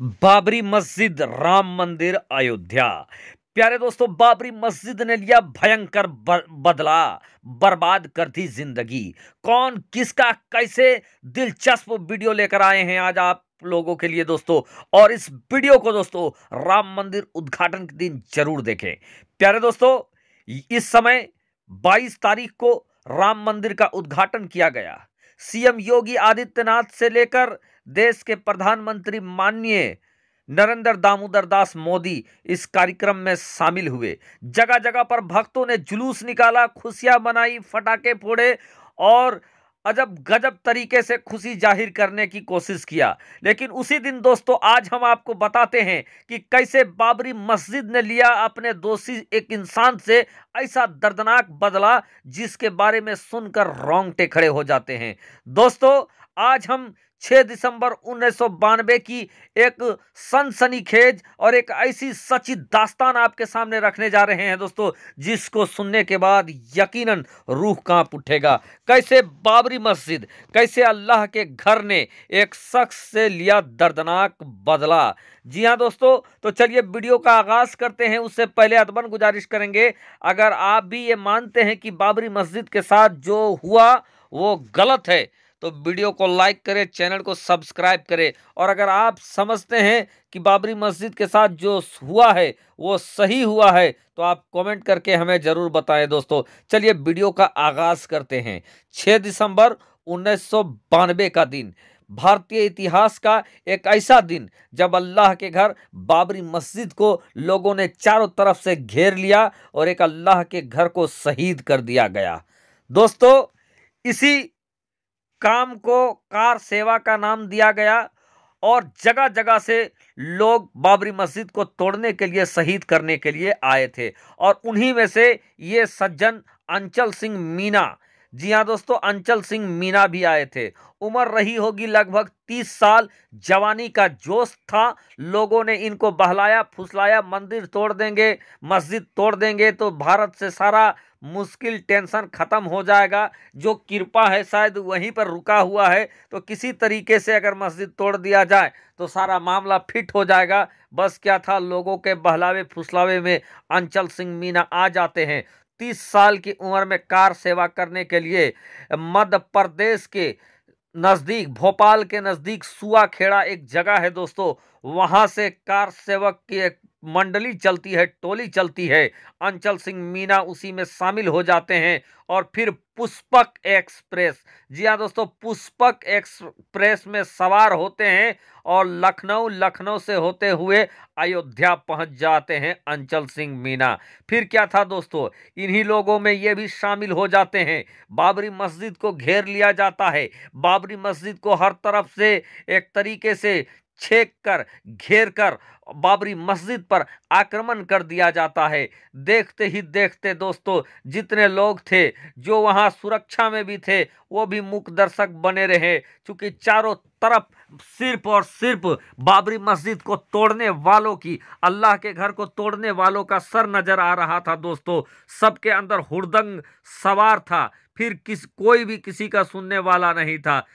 बाबरी मस्जिद राम मंदिर, अयोध्या। प्यारे दोस्तों, बाबरी मस्जिद ने लिया भयंकर बदला, बर्बाद कर दी ज़िंदगी। कौन, किसका, कैसे दिलचस्प वीडियो लेकर आए हैं आज आप लोगों के लिए दोस्तों? और इस वीडियो को दोस्तों, राम मंदिर उद्घाटन के दिन ज़रूर देखें। प्यारे दोस्तों, इस समय 22 तारीख को राम मंदिर का उद्घाटन किया गया। सीएम योगी आदित्यनाथ से लेकर देश के प्रधानमंत्री माननीय नरेंद्र दामोदर दास मोदी इस कार्यक्रम में शामिल हुए। जगह जगह पर भक्तों ने जुलूस निकाला, खुशियाँ मनाई, फटाके फोड़े और अजब गजब तरीके से खुशी ज़ाहिर करने की कोशिश किया। लेकिन उसी दिन दोस्तों, आज हम आपको बताते हैं कि कैसे बाबरी मस्जिद ने लिया अपने दोषी एक इंसान से ऐसा दर्दनाक बदला जिसके बारे में सुनकर रोंगटे खड़े हो जाते हैं। दोस्तों, आज हम 6 दिसंबर उन्नीस सौ बानवे की एक सनसनीखेज और एक ऐसी सच्ची दास्तान आपके सामने रखने जा रहे हैं दोस्तों, जिसको सुनने के बाद यकीनन रूह काँप उठेगा। कैसे बाबरी मस्जिद, कैसे अल्लाह के घर ने एक शख्स से लिया दर्दनाक बदला। जी हाँ दोस्तों तो चलिए वीडियो का आगाज़ करते हैं, उससे पहले अदबन गुजारिश करेंगे, अगर आप भी ये मानते हैं कि बाबरी मस्जिद के साथ जो हुआ, वो गलत है तो वीडियो को लाइक करें, चैनल को सब्सक्राइब करें। और अगर आप समझते हैं कि बाबरी मस्जिद के साथ जो हुआ है, वो सही हुआ है तो आप कमेंट करके हमें ज़रूर बताएँ दोस्तों। चलिए वीडियो का आगाज़ करते हैं। 6 दिसंबर उन्नीस सौ बानवे का दिन, भारतीय इतिहास का एक ऐसा दिन जब अल्लाह के घर बाबरी मस्जिद को लोगों ने चारों तरफ़ से घेर लिया और एक अल्लाह के घर को शहीद कर दिया गया। दोस्तों, इसी काम को कार सेवा का नाम दिया गया और जगह जगह से लोग बाबरी मस्जिद को तोड़ने के लिए, शहीद करने के लिए आए थे। और उन्हीं में से ये सज्जन अंचल सिंह मीना। जी हाँ दोस्तों, अंचल सिंह मीना भी आए थे। उम्र रही होगी लगभग तीस साल। जवानी का जोश था। लोगों ने इनको बहलाया, फुसलाया, मंदिर तोड़ देंगे, मस्जिद तोड़ देंगे तो भारत से सारा मुश्किल टेंशन ख़त्म हो जाएगा। जो कृपा है, शायद वहीं पर रुका हुआ है। तो किसी तरीके से अगर मस्जिद तोड़ दिया जाए तो सारा मामला फिट हो जाएगा। बस क्या था, लोगों के बहलावे फुसलावे में अंचल सिंह मीना आ जाते हैं। तीस साल की उम्र में कार सेवा करने के लिए मध्य प्रदेश के नज़दीक, भोपाल के नज़दीक सुआ खेड़ा एक जगह है दोस्तों। वहाँ से कार सेवक की एक मंडली चलती है, टोली चलती है। अंचल सिंह मीना उसी में शामिल हो जाते हैं और फिर पुष्पक एक्सप्रेस। जी हाँ दोस्तों, पुष्पक एक्सप्रेस में सवार होते हैं और लखनऊ लखनऊ से होते हुए अयोध्या पहुँच जाते हैं अंचल सिंह मीना। फिर क्या था दोस्तों, इन्हीं लोगों में ये भी शामिल हो जाते हैं। बाबरी मस्जिद को घेर लिया जाता है। बाबरी मस्जिद को हर तरफ़ से एक तरीके से छेक कर, घेर कर बाबरी मस्जिद पर आक्रमण कर दिया जाता है। देखते ही देखते दोस्तों, जितने लोग थे, जो वहाँ सुरक्षा में भी थे, वो भी मुख दर्शक बने रहे। क्योंकि चारों तरफ़ सिर्फ़ और सिर्फ़ बाबरी मस्जिद को तोड़ने वालों की, अल्लाह के घर को तोड़ने वालों का सर नज़र आ रहा था दोस्तों। सबके अंदर हुड़दंग सवार था। फिर किस, कोई भी किसी का सुनने वाला नहीं था।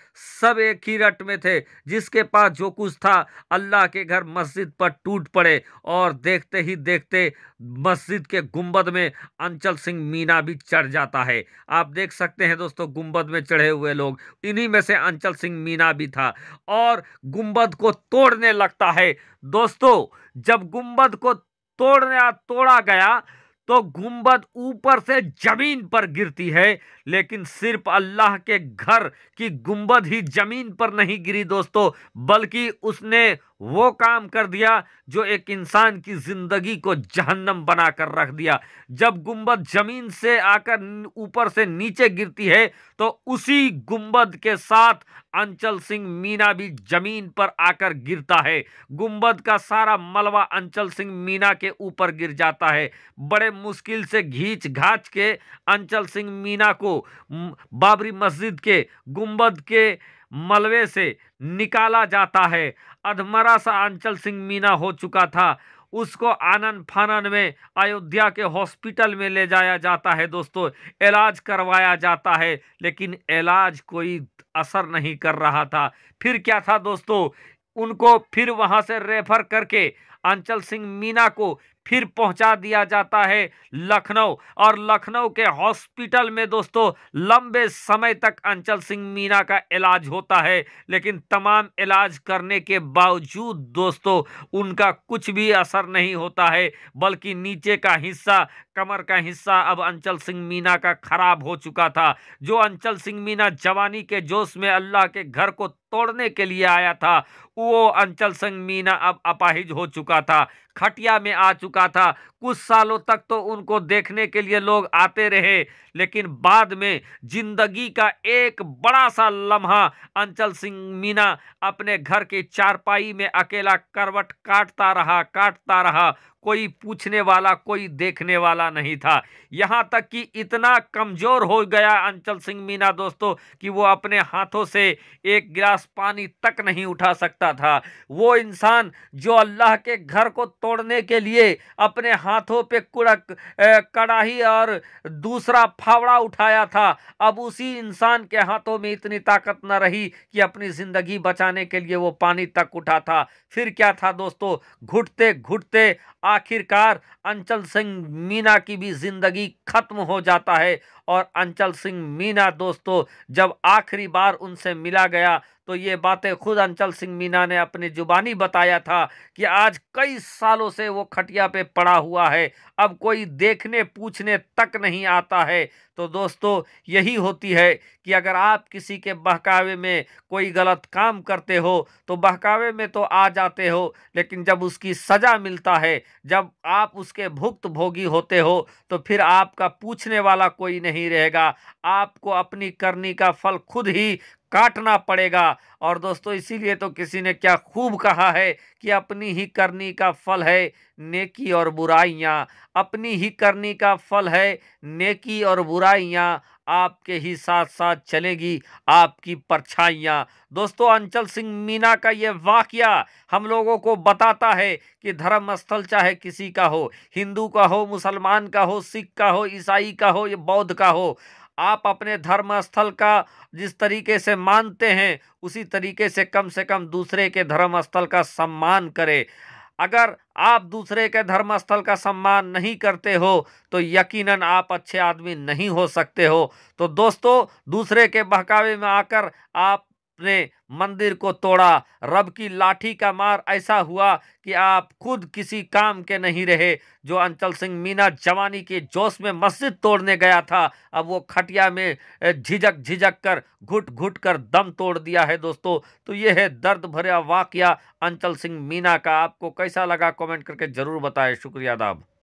सब एक ही रट में थे, जिसके पास जो कुछ था, अल्लाह के घर मस्जिद पर टूट पड़े और देखते ही देखते मस्जिद के गुंबद में अंचल सिंह मीना भी चढ़ जाता है। आप देख सकते हैं दोस्तों, गुंबद में चढ़े हुए लोग, इन्हीं में से अंचल सिंह मीना भी था और गुंबद को तोड़ने लगता है। दोस्तों, जब गुंबद को तोड़ने तोड़ा गया तो गुंबद ऊपर से ज़मीन पर गिरती है, लेकिन सिर्फ़ अल्लाह के घर की गुंबद ही ज़मीन पर नहीं गिरी दोस्तों, बल्कि उसने वो काम कर दिया जो एक इंसान की ज़िंदगी को जहन्नम बना कर रख दिया। जब गुंबद ज़मीन से आकर ऊपर से नीचे गिरती है तो उसी गुंबद के साथ अंचल सिंह मीना भी ज़मीन पर आकर गिरता है। गुंबद का सारा मलबा अंचल सिंह मीना के ऊपर गिर जाता है। बड़े मुश्किल से घींच घाच के अंचल सिंह मीना को बाबरी मस्जिद के गुंबद के मलबे से निकाला जाता है। अधमरा सा अंचल सिंह मीना हो चुका था। उसको आनंद फानन में, अयोध्या के हॉस्पिटल में ले जाया जाता है दोस्तों। इलाज करवाया जाता है, लेकिन इलाज कोई असर नहीं कर रहा था। फिर क्या था दोस्तों? उनको फिर वहाँ से रेफर करके अंचल सिंह मीना को फिर पहुँचा दिया जाता है लखनऊ। और लखनऊ के हॉस्पिटल में दोस्तों, लंबे समय तक अंचल सिंह मीना का इलाज होता है। लेकिन तमाम इलाज करने के बावजूद दोस्तों, उनका कुछ भी असर नहीं होता है, बल्कि नीचे का हिस्सा, कमर का हिस्सा अब अंचल सिंह मीना का खराब हो चुका था। जो अंचल सिंह मीना जवानी के जोश में अल्लाह के घर को तोड़ने के लिए आया था, वो अंचल सिंह मीना अब अपाहिज हो चुका था। खटिया में आ चुका था। कुछ सालों तक तो उनको देखने के लिए लोग आते रहे, लेकिन बाद में ज़िंदगी का एक बड़ा सा लम्हा अंचल सिंह मीना अपने घर की चारपाई में अकेला करवट काटता रहा काटता रहा। कोई पूछने वाला, कोई देखने वाला नहीं था। यहाँ तक कि इतना कमज़ोर हो गया अंचल सिंह मीना दोस्तों कि वो अपने हाथों से एक गिलास पानी तक नहीं उठा सकता था। वो इंसान जो अल्लाह के घर को तोड़ने के लिए अपने हाथों पे कुड़क कड़ाही और दूसरा फावड़ा उठाया था, अब उसी इंसान के हाथों में इतनी ताकत न रही कि अपनी ज़िंदगी बचाने के लिए वो पानी तक उठा था। फिर क्या था दोस्तों? घुटते घुटते आखिरकार अंचल सिंह मीना की भी ज़िंदगी खत्म हो जाता है। और अंचल सिंह मीना दोस्तों, जब आखिरी बार उनसे मिला गया तो ये बातें खुद अंचल सिंह मीना ने अपनी जुबानी बताया था कि आज कई सालों से वो खटिया पे पड़ा हुआ है। अब कोई देखने, पूछने तक नहीं आता है। तो दोस्तों, यही होती है कि अगर आप किसी के बहकावे में कोई गलत काम करते हो तो बहकावे में तो आ जाते हो, लेकिन जब उसकी सज़ा मिलता है, जब आप उसके भुक्त भोगी होते हो तो फिर आपका पूछने वाला कोई नहीं रहेगा। आपको अपनी करनी का फल खुद ही काटना पड़ेगा। और दोस्तों, इसीलिए तो किसी ने क्या खूब कहा है कि अपनी ही करनी का फल है नेकी और बुराइयाँ। अपनी ही करनी का फल है नेकी और बुराइयाँ आपके ही साथ साथ चलेगी, आपकी परछाइयाँ। दोस्तों, अंचल सिंह मीना का ये वाक्य हम लोगों को बताता है कि धर्म स्थल चाहे किसी का हो, हिंदू का हो, मुसलमान का हो, सिख का हो, ईसाई का हो, या बौद्ध का हो आप अपने धर्म स्थल का जिस तरीके से मानते हैं, उसी तरीके से कम से कम दूसरे के धर्म स्थल का सम्मान करें। अगर आप दूसरे के धर्म स्थल का सम्मान नहीं करते हो तो यकीनन आप अच्छे आदमी नहीं हो सकते हो। तो दोस्तों, दूसरे के बहकावे में आकर आप ने मंदिर को तोड़ा। रब की लाठी का मार ऐसा हुआ कि आप खुद किसी काम के नहीं रहे। जो अंचल सिंह मीना जवानी के जोश में मस्जिद तोड़ने गया था, अब वो खटिया में झिझक झिझक कर, घुट घुट कर दम तोड़ दिया है दोस्तों। तो ये है दर्द भरा वाक़ अंचल सिंह मीना का। आपको कैसा लगा कमेंट करके ज़रूर बताएँ। शुक्रिया दाब